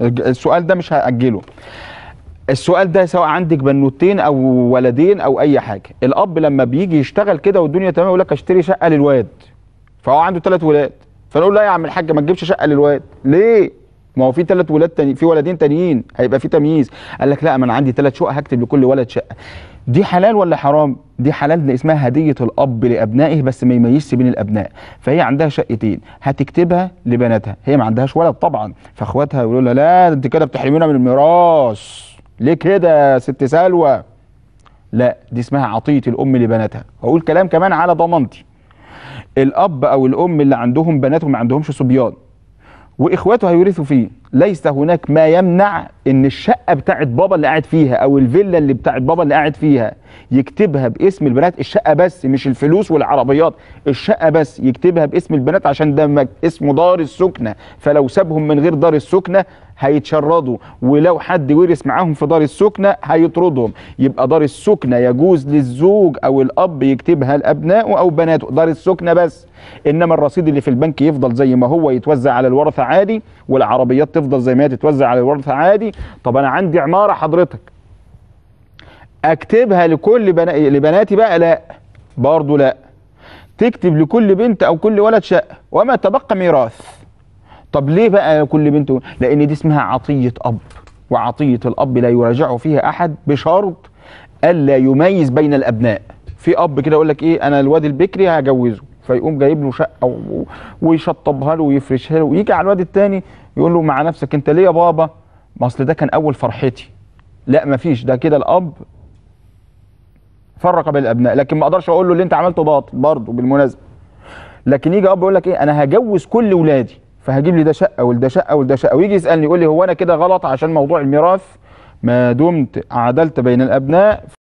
السؤال ده مش هأجله. السؤال ده سواء عندك بنوتين أو ولدين أو أي حاجة. الأب لما بيجي يشتغل كده والدنيا تمام يقول لك أشتري شقة للواد. فهو عنده ثلاث ولاد. فنقول لا يا عم الحاج ما تجيبش شقة للواد. ليه؟ ما هو في ثلاث ولاد تاني في ولدين تانيين هيبقى في تمييز. قال لك لا ما أنا عندي ثلاث شقق هكتب لكل ولد شقة. دي حلال ولا حرام؟ دي حلال اسمها هدية الأب لأبنائه بس ما يميزش بين الأبناء. فهي عندها شقتين هتكتبها لبناتها. هي ما عندهاش ولد طبعا. فأخواتها يقولوا لها لا ده أنت كده بتحرمينا من الميراث. ليه كده يا ست سلوى؟ لا دي اسمها عطية الأم لبناتها. وأقول كلام كمان على ضمانتي. الأب أو الأم اللي عندهم بنات وما عندهمش صبيان وإخواته هيورثوا فيه. ليس هناك ما يمنع إن الشقة بتاعت بابا اللي قاعد فيها أو الفيلا اللي بتاعت بابا اللي قاعد فيها يكتبها باسم البنات الشقة بس مش الفلوس والعربيات الشقة بس يكتبها باسم البنات عشان ده اسمه دار السكنة. فلو سابهم من غير دار السكنة هيتشردوا ولو حد ورث معاهم في دار السكنة هيطردهم. يبقى دار السكنة يجوز للزوج أو الأب يكتبها لأبنائه أو بناته دار السكنة بس. إنما الرصيد اللي في البنك يفضل زي ما هو يتوزع على الورثة عادي والعربيات تفضل زي ما هي تتوزع على الورثه عادي. طب أنا عندي عمارة حضرتك. أكتبها لكل بنا... لبناتي بقى لا. برضه لا. تكتب لكل بنت أو كل ولد شقة. وما تبقى ميراث. طب ليه بقى كل بنت لأن دي اسمها عطية أب. وعطية الأب لا يراجع فيها أحد بشرط ألا يميز بين الأبناء. في أب كده يقول لك إيه؟ أنا الواد البكري هجوزه. فيقوم جايب له شقة ويشطبها له ويفرشها له ويجي على الواد التاني يقول له مع نفسك انت ليه يا بابا؟ ما أصل ده كان أول فرحتي. لا مفيش ده كده الأب فرق بين الأبناء لكن ما أقدرش أقول له اللي أنت عملته باطل برضه بالمناسبة. لكن يجي اب يقول لك إيه أنا هجوز كل ولادي فهجيب لي ده شقة ولده شقة ولده شقة. ويجي يسألني يقول لي هو أنا كده غلط عشان موضوع الميراث؟ ما دمت عدلت بين الأبناء.